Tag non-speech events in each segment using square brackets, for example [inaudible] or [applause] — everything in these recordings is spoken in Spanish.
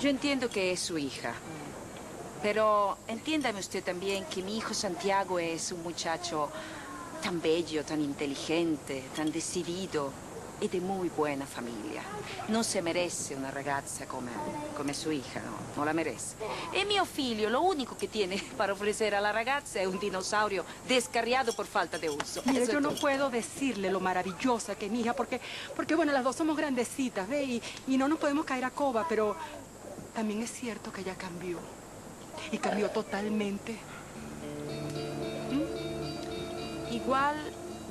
Yo entiendo que es su hija. Pero entiéndame usted también que mi hijo Santiago es un muchacho tan bello, tan inteligente, tan decidido e di muy buona famiglia. Non si merece una ragazza come, come sua hija, no, non la merece. E mio figlio, lo único que tiene [laughs] para ofrecer a la ragazza è un dinosaurio descarriado por falta de uso. Mire, yo no puedo decirle lo maravillosa que es mi hija, porque, porque bueno, las dos somos grandecitas, ¿ve? Y, y no nos podemos caer a coba, pero también es cierto que ella cambió. Y cambió totalmente. ¿Mm? Igual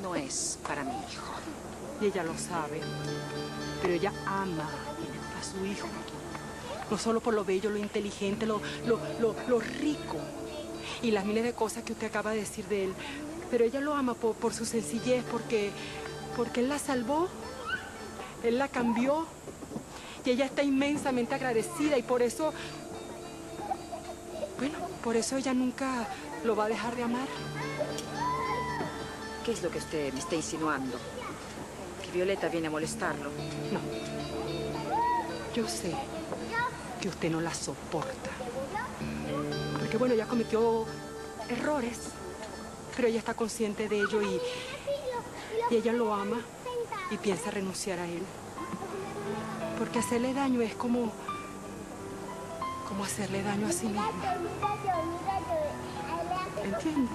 no es para mi hijo y ella lo sabe. Pero ella ama a su hijo. No solo por lo bello, lo inteligente, lo, lo, rico y las miles de cosas que usted acaba de decir de él. Pero ella lo ama por, por su sencillez, porque, porque él la salvó, él la cambió y ella está inmensamente agradecida y por eso, bueno, por eso ella nunca lo va a dejar de amar. ¿Qué es lo que usted me está insinuando? Violeta viene a molestarlo. No. Yo sé que usted no la soporta. Porque, bueno, ella cometió errores, pero ella está consciente de ello y, y ella lo ama y piensa renunciar a él. Porque hacerle daño es como, como hacerle daño a sí misma. ¿Entiende?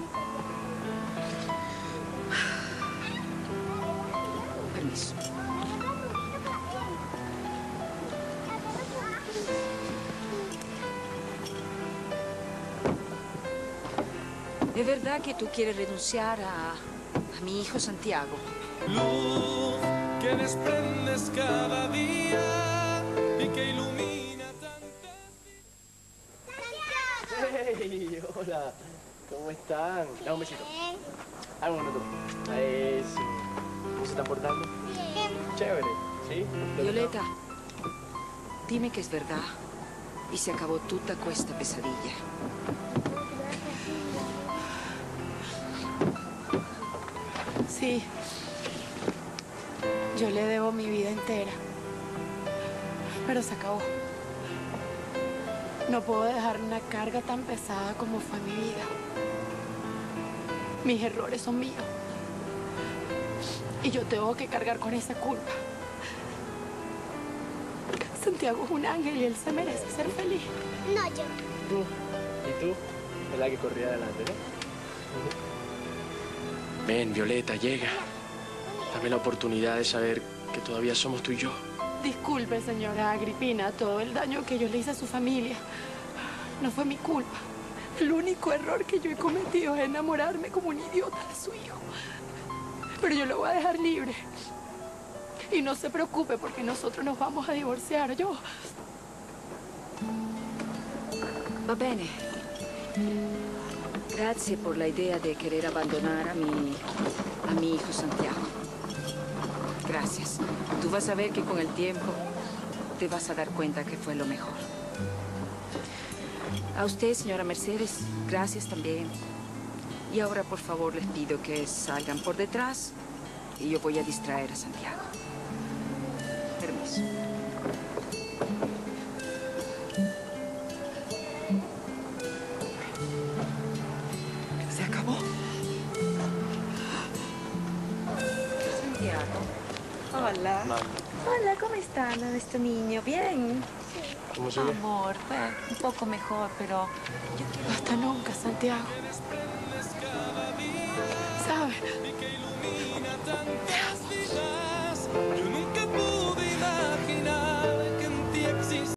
¿Es verdad que tú quieres renunciar a, a mi hijo Santiago? Que desprendes cada día y que ilumina tantas ¡Hey! Hola, ¿cómo están? Dame un besito. Dame un minuto. Eso. ¿Cómo se están portando? Bien. Chévere, ¿sí? Violeta, dime que es verdad y se acabó toda esta pesadilla. Sí. Yo le debo mi vida entera. Pero se acabó. No puedo dejar una carga tan pesada como fue mi vida. Mis errores son míos. Y yo tengo que cargar con esa culpa. Santiago es un ángel y él se merece ser feliz. No, yo. Tú. ¿Y tú? Es la que corría adelante, ¿no? Ven, Violeta, llega. Dame la oportunidad de saber que todavía somos tú y yo. Disculpe, señora Agripina, todo el daño que yo le hice a su familia no fue mi culpa. El único error que yo he cometido es enamorarme como un idiota de su hijo. Pero yo lo voy a dejar libre. Y no se preocupe porque nosotros nos vamos a divorciar, yo. Va bene. Gracias por la idea de querer abandonar a mi, a mi hijo Santiago. Gracias. Tú vas a ver que con el tiempo te vas a dar cuenta que fue lo mejor. A usted, señora Mercedes, gracias también. Y ahora, por favor, les pido que salgan por detrás y yo voy a distraer a Santiago. Permiso. Hola. Hola, ¿cómo está nuestro niño? ¿Bien? ¿Cómo se Amor, pues, un poco mejor, pero yo quiero... Hasta nunca, Santiago.